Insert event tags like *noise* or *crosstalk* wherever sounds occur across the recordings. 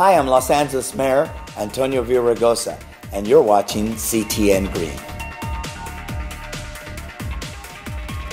Hi, I'm Los Angeles Mayor Antonio Villaraigosa, and you're watching CTN Green.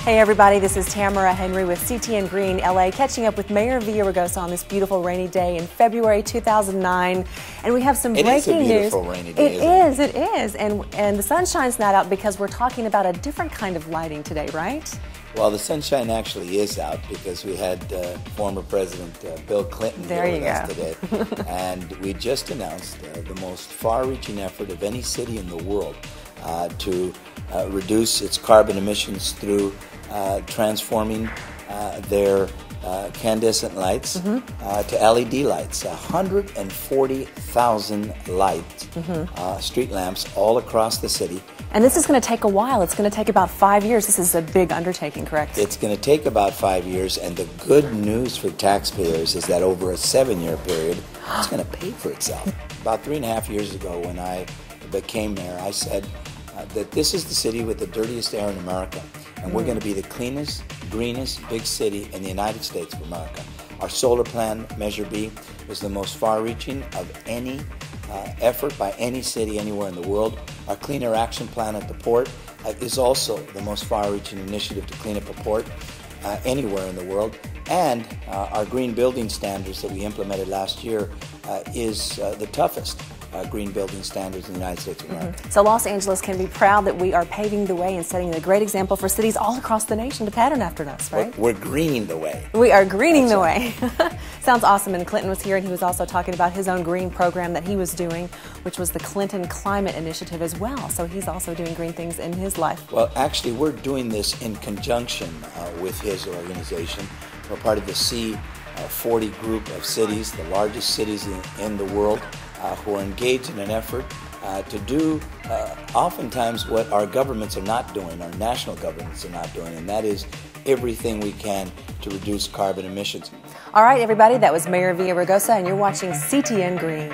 Hey everybody, this is Tamara Henry with CTN Green LA, catching up with Mayor Villaraigosa on this beautiful rainy day in February 2009. And we have some It is a breaking beautiful news. rainy day, It is, it is. And, and the sun shines not out because we're talking about a different kind of lighting today, right? Well, the sunshine actually is out because we had uh, former President uh, Bill Clinton There here with us today. *laughs* and we just announced uh, the most far reaching effort of any city in the world uh, to uh, reduce its carbon emissions through uh, transforming uh, their uh, incandescent lights Mm-hmm. uh, to LED lights. 140,000 lights, Mm-hmm. uh, street lamps all across the city. And this is going to take a while. It's going to take about five years. This is a big undertaking, correct? It's going to take about five years, and the good news for taxpayers is that over a seven year period, it's going to pay for itself. About three and a half years ago, when I became mayor, I said uh, that this is the city with the dirtiest air in America, and we're going to be the cleanest, greenest big city in the United States of America. Our solar plan, Measure B, is the most far reaching of any uh, effort by any city anywhere in the world. Our Clean Air Action Plan at the port uh, is also the most far-reaching initiative to clean up a port uh, anywhere in the world. And uh, our green building standards that we implemented last year uh, is uh, the toughest uh, green building standards in the United States of America. So Los Angeles can be proud that we are paving the way and setting a great example for cities all across the nation to pattern after us, right? We're, we're greening the way. We are greening That's the way. *laughs* Sounds awesome. And Clinton was here and he was also talking about his own green program that he was doing, which was the Clinton Climate Initiative as well. So he's also doing green things in his life. Well, actually, we're doing this in conjunction uh, with his organization. We're part of the C40 group of cities, the largest cities in, in the world, uh, who are engaged in an effort uh, to do uh, oftentimes what our governments are not doing, our national governments are not doing, and that is everything we can to reduce carbon emissions. All right, everybody, that was Mayor Villaraigosa, and you're watching CTN Green.